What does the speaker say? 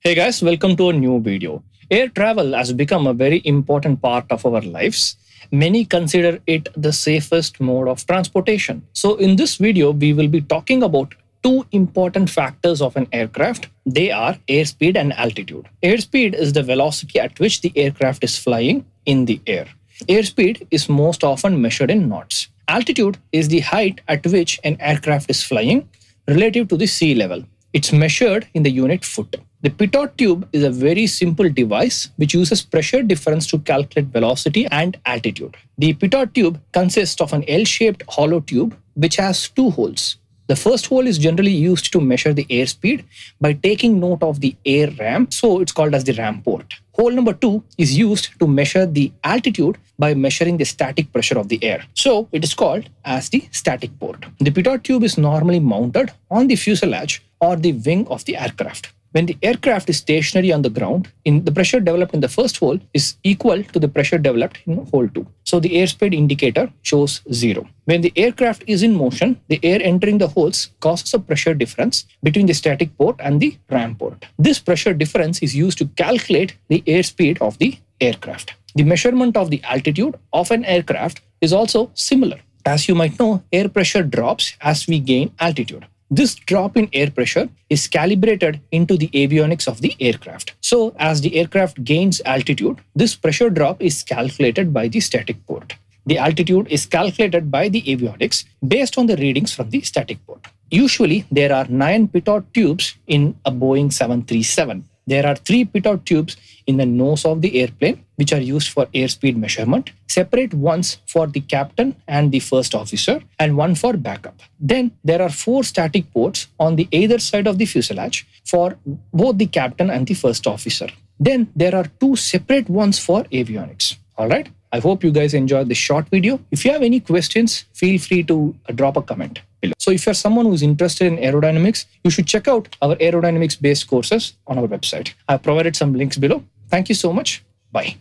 Hey guys, welcome to a new video. Air travel has become a very important part of our lives. Many consider it the safest mode of transportation. So in this video, we will be talking about two important factors of an aircraft. They are airspeed and altitude. Airspeed is the velocity at which the aircraft is flying in the air. Airspeed is most often measured in knots. Altitude is the height at which an aircraft is flying relative to the sea level. It's measured in the unit foot. The pitot tube is a very simple device which uses pressure difference to calculate velocity and altitude. The pitot tube consists of an L-shaped hollow tube which has two holes. The first hole is generally used to measure the airspeed by taking note of the air ram, so it's called as the ram port. Hole number two is used to measure the altitude by measuring the static pressure of the air. So it is called as the static port. The pitot tube is normally mounted on the fuselage or the wing of the aircraft. When the aircraft is stationary on the ground, in the pressure developed in the first hole is equal to the pressure developed in hole 2. So the airspeed indicator shows 0. When the aircraft is in motion, the air entering the holes causes a pressure difference between the static port and the ram port. This pressure difference is used to calculate the airspeed of the aircraft. The measurement of the altitude of an aircraft is also similar. As you might know, air pressure drops as we gain altitude. This drop in air pressure is calibrated into the avionics of the aircraft. So as the aircraft gains altitude, this pressure drop is calculated by the static port. The altitude is calculated by the avionics based on the readings from the static port. Usually, there are nine pitot tubes in a Boeing 737. There are three pitot tubes in the nose of the airplane, which are used for airspeed measurement, separate ones for the captain and the first officer, and one for backup. Then there are four static ports on the either side of the fuselage for both the captain and the first officer. Then there are two separate ones for avionics. All right. I hope you guys enjoyed this short video. If you have any questions, feel free to uh, drop a comment below. So if you're someone who's interested in aerodynamics, you should check out our aerodynamics based courses on our website. I've provided some links below. Thank you so much. Bye.